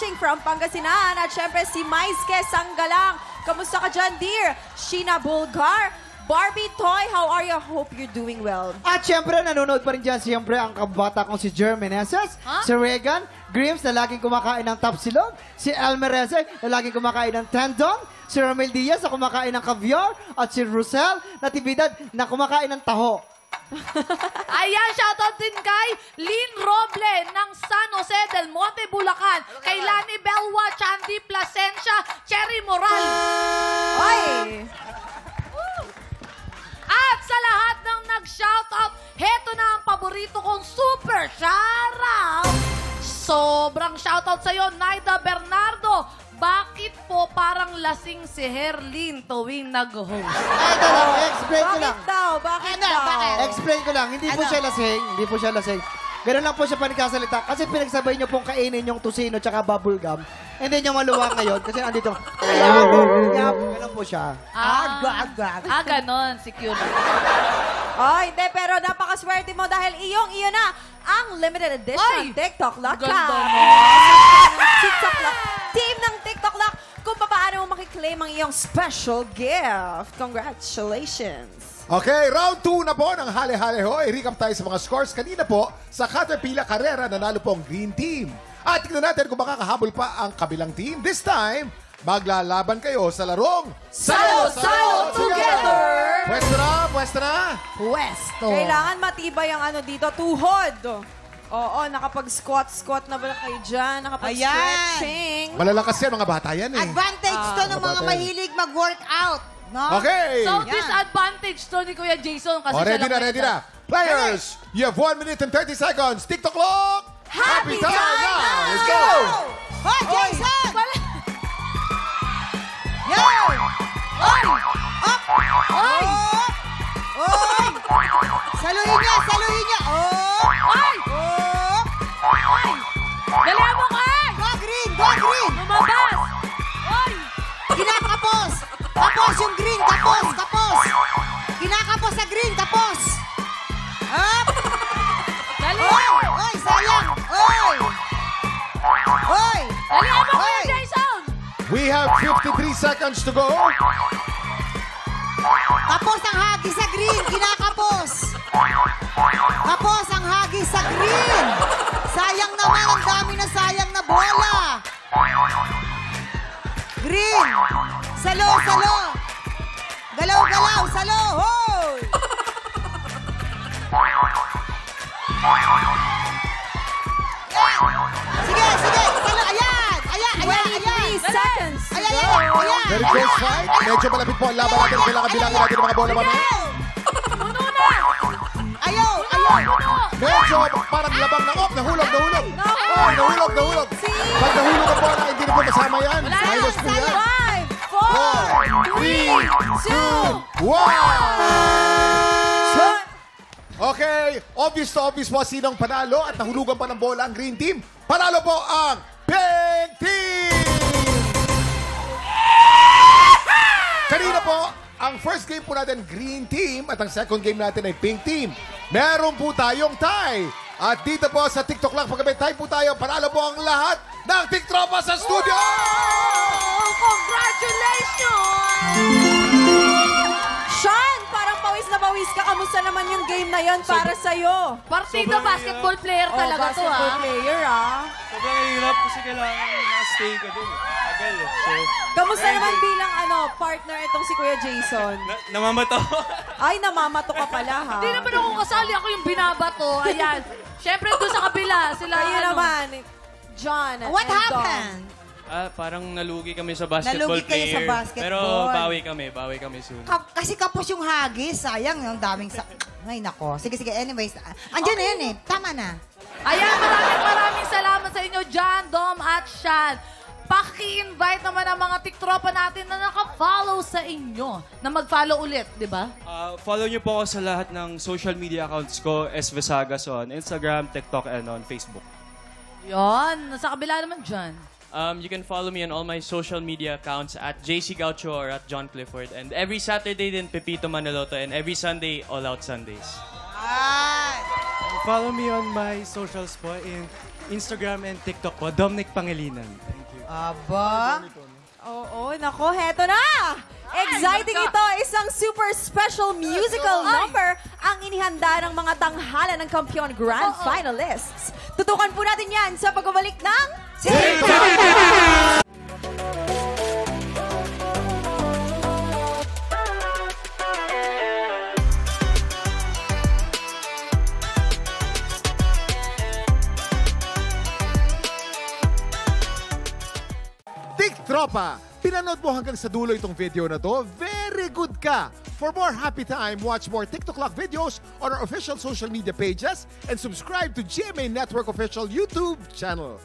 watching from Pangasinan. At syempre si Maiske Sanggalang. Kamusta ka dyan, dear? Sheena Bulgar. Barbie Toy, how are you? Hope you're doing well. At syempre, nanonood pa rin dyan siyempre ang kabata kong si Jeremy Meneses, Huh? si Regan Grims na laging kumakain ng tapsilog, si Elmer Reze na laging kumakain ng tendon, si Romel Diaz na kumakain ng caviar, at si Rusel Natividad na kumakain ng taho. Ayan, shoutout din kay Lynn Roble ng San Jose del Monte, Bulacan. Kay Lani Belwa, Chandy Plasencia, Cherry Moral. Ay! At sa lahat ng nag-shoutout, heto na ang paborito kong super shoutout. Sobrang shoutout sa'yo, Naida Bernardo. Bakit po parang lasing si Herlin tuwing nag-host? Ay, ito lang, explain ko lang. Bakit daw? Bakit Ano, daw? bakit? Explain ko lang, hindi po siya lasing, hindi po siya lasing. Ganun lang po siya panikasalita. Kasi pinagsabay niyo pong kainin yung tusino tsaka bubble gum. Hindi niya maluwa ngayon kasi andito. Yap, ganun po siya. Ah, gag, gag. Ah, ganon, si Q na. Oh, hindi, pero napakaswerte mo dahil iyong iyo na ang limited edition Ay! TikTok Lock Ganda mo. TikTok Lock. Makiklaim ang iyong special gift. Congratulations. Okay, round 2 na po ng Hale-Hale Hoy. Recap tayo sa mga scores. Kanina po, sa Caterpillar Carrera, nanalo po ang Green Team. At tignan natin kung makakahabol pa ang kabilang team. This time, maglalaban kayo sa larong Sayo, sayo, together! Pwesto na, pwesto na. Pwesto. Kailangan matibay ang ano dito, tuhod. Oo, nakapag-squat-squat na ba kayo dyan? Nakapag-stretching. Malalakas yan, mga bata yan eh. Advantage to ng mga mahilig mag-workout. No? Okay. So, Yan. disadvantage to ni Kuya Jason kasi Oh, siya ready lang na, ready na. Players, you have 1 minute and 30 seconds. TikTok clock. Happy time now. Let's go. Hoy, Jason! Wala. Yo! Oy! Up! Oy! Oy! Saluhin niya, saluhin niya. Oh! Oy! Dalihan mo ka! Go green, go green! Lumabas! Oy! Kinakapos! Kapos yung green, kapos, kapos! Kinakapos sa green, kapos! Up! Dali! Oy! Oy, sayang! Oy! Oy! Dalihan mo Oy! Jason! We have 53 seconds to go. Kapos ang hagis sa green, kinakapos! Kapos ang hagis sa green! Sayang naman, ang dami na sayang na bola! Green! Salo, salo! Galaw, galaw, salo! Hoy! Sige, sige! Salo, ayan! Ayan, ayan, 23 ayan! seconds to Ayan, ayan, ayan! Very close fight. Medyo malapit po ang laban natin. Kailangan bilangin natin ang mga bola mamaya. Medyo parang labang na off. Nahulog, nahulog. Oh, nahulog, nahulog. Pag nahulog ang bola, hindi na po masama yan. Wala. Minus po yan. Five, four, Four, three, two, One! Okay, obvious to obvious po sinong panalo at nahulugan pa ng bola ang green team. Panalo po ang pink team! Kanina po, ang first game po natin green team at ang second game natin ay pink team. Meron po tayong tie. At dito po sa TikTok lang pagkabi tie po tayo. Panalo po ang lahat ng TikTropa sa studio! Oh, congratulations! Sean, parang pawis na pawis ka. Kamusta naman yung game na yon para sa'yo? Partida basketball player Oh, talaga to, basketball ha? player, ah. Sobrang hirap kasi kailangan na-stay ka dun. eh. Tagal eh. So, Kamusta naman bilang ano partner itong si Kuya Jason? na namamato. Ay, namamato ka pala, ha? Hindi naman ako kasali, ako yung binabato. Ayan. Siyempre, doon sa kabila, sila Kayo ano. naman, John What Dom. happened? ah, parang nalugi kami sa basketball Nalugi kayo sa player. basketball. Pero bawi kami, bawi kami soon. Ka- kasi kapos yung hagis. Sayang, ang daming sa... Ay, nako. Sige, sige. Anyways, ah, andyan na yun eh. Tama na. Ayan, maraming maraming salamat sa inyo, John, Dom, at Shan. Paki-invite naman ang mga tiktropa natin na naka-follow sa inyo na mag-follow ulit, di ba? Ah, follow niyo po ako sa lahat ng social media accounts ko, S. Vesagas on Instagram, TikTok, and on Facebook. Yon, sa kabila naman dyan. Um, you can follow me on all my social media accounts at JC Gaucho or at John Clifford. And every Saturday din, Pepito Manaloto. And every Sunday, All Out Sundays. Ay! Follow me on my socials po in Instagram and TikTok po, Dominic Pangilinan. Aba. Oo, nako, heto na! Exciting ito, isang super special musical Ay. number ang inihanda ng mga tanghala ng Kampiyon Grand. Finalists. Tutukan po natin yan sa pagbabalik ng... Tik Tropa! Pinanood mo hanggang sa dulo itong video na to? Very good ka! For more happy time, watch more TikTok Clock videos on our official social media pages and subscribe to GMA Network official YouTube channel.